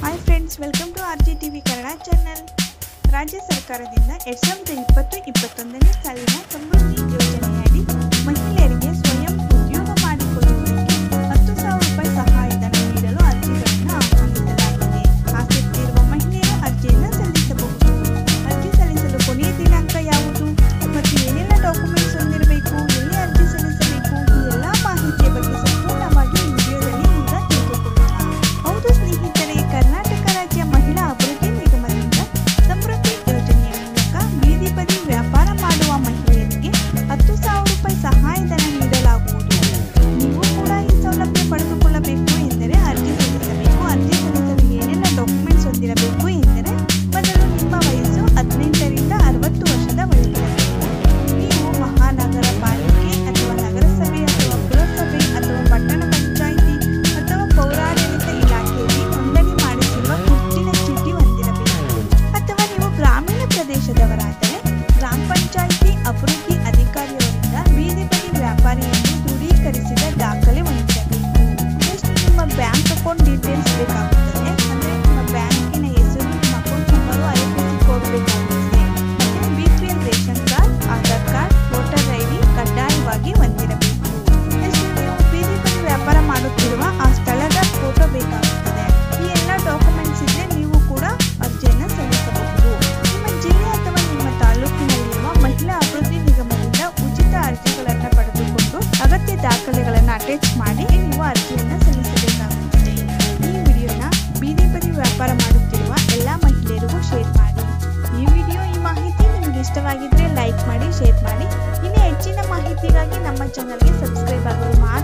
Hi friends welcome to R G TV Kannada channel ರಾಜ್ಯ ಸರ್ಕಾರದಿಂದ ಎರಡು ಸಾವಿರದ ಇಪ್ಪತ್ತು ಇಪ್ಪತ್ತೊಂದನೇ ಸಾಲಿನ ಗ್ರಾಮ ಪಂಚಾಯಿತಿ ಅಭಿವೃದ್ಧಿ ಅಧಿಕಾರಿಯವರಿಂದ ಬೀದಿ ಬದಿ ವ್ಯಾಪಾರಿಯನ್ನು ದೃಢೀಕರಿಸಿದ ದಾಖಲೆ ಹೊಂದಿರಬೇಕು ನಿಮ್ಮ ಬ್ಯಾಂಕ್ ಅಕೌಂಟ್ ಡೀಟೇಲ್ಸ್ ಬೇಕಾಗುತ್ತೆ ಮಾಡಿ ಶೇರ್ ಮಾಡಿ. ಇನ್ನ ಹೆಚ್ಚಿನ ಮಾಹಿತಿಗಾಗಿ ನಮ್ಮ ಚಾನಲ್ಗೆ ಸಬ್ಸ್ಕ್ರೈಬ್ ಆಗಲು ಮಾಡಿ